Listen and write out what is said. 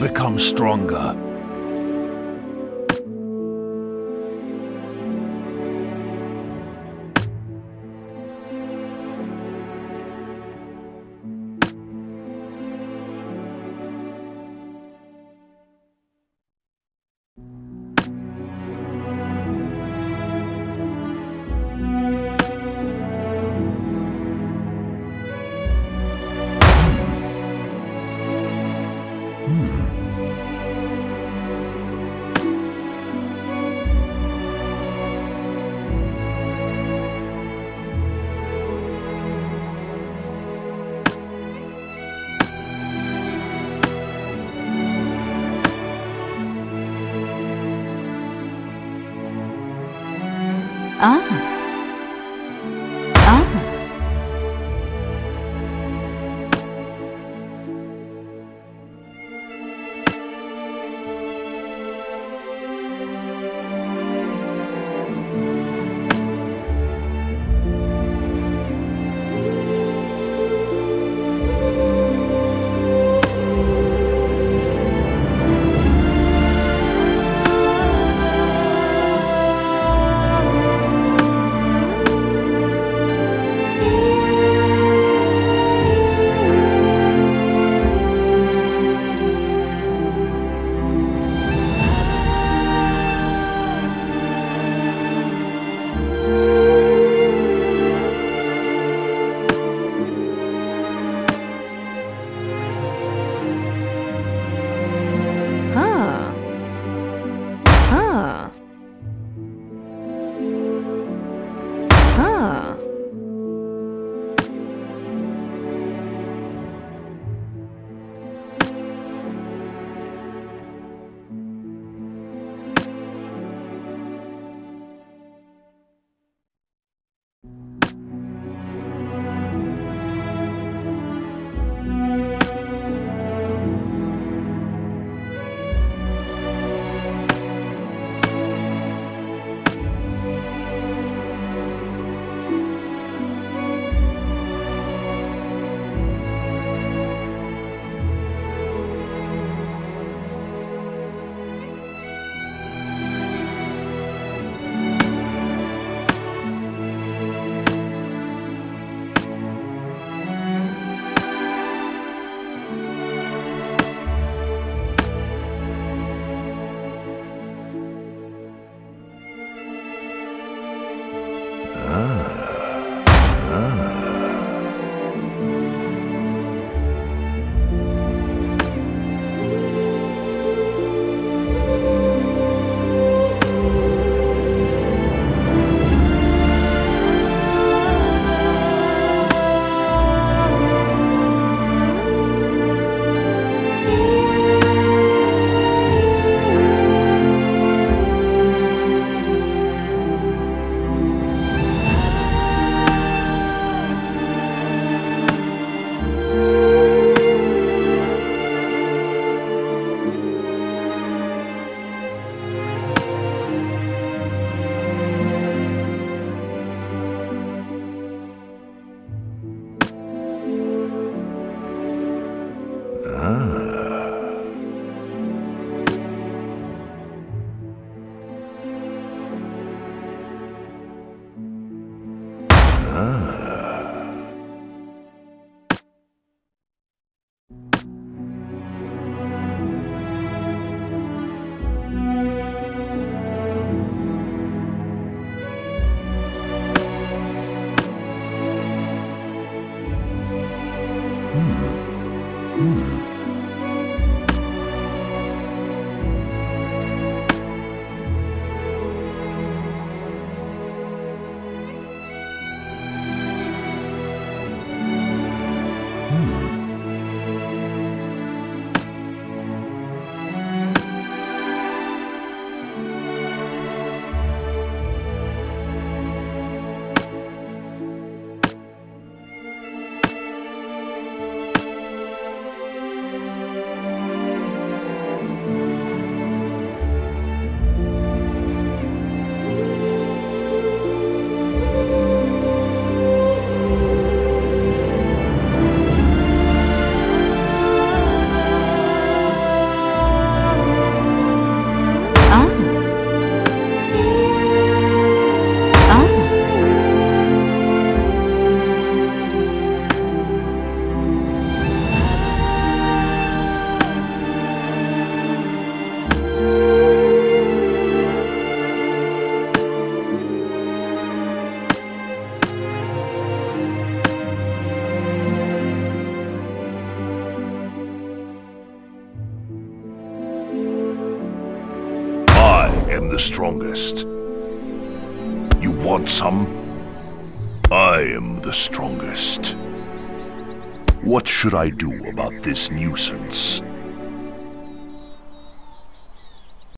become stronger. 啊。Huh. Hmm. Am the strongest. You want some? I am the strongest. What should I do about this nuisance?